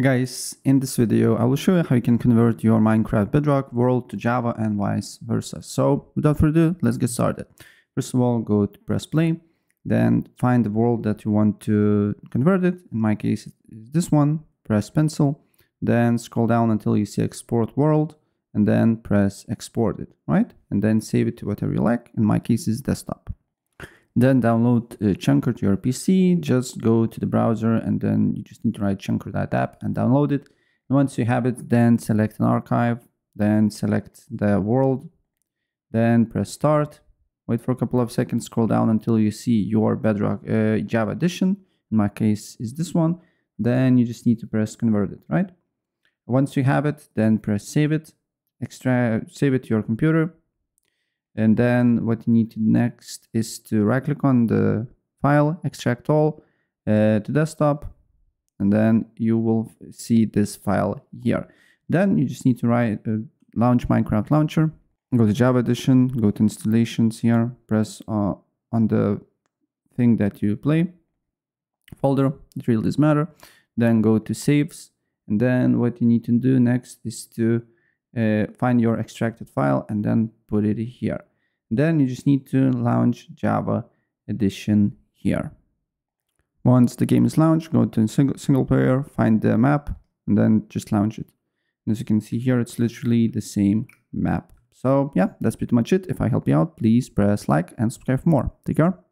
Guys, in this video I will show you how you can convert your Minecraft Bedrock world to Java and vice versa. So without further ado, let's get started. First of all, go to press play, then find the world that you want to convert it. In my case, it's this one, press pencil, then scroll down until you see export world, and then press export it, right? And then save it to whatever you like. In my case, it's desktop. Then download uh, Chunker to your PC. Just go to the browser and then you just need to write chunker.app and download it. And once you have it, then select an archive, then select the world, then press start. Wait for a couple of seconds, scroll down until you see your Bedrock uh, Java edition. In my case is this one. Then you just need to press convert it, right? Once you have it, then press save it, extract, save it to your computer and then what you need to next is to right click on the file, extract all uh, to desktop, and then you will see this file here. Then you just need to write uh, launch Minecraft launcher, go to Java edition, go to installations here, press uh, on the thing that you play folder, it really doesn't matter. Then go to saves, and then what you need to do next is to uh, find your extracted file and then put it here. Then you just need to launch Java Edition here. Once the game is launched, go to single, single player, find the map, and then just launch it. And as you can see here, it's literally the same map. So yeah, that's pretty much it. If I help you out, please press like and subscribe for more. Take care.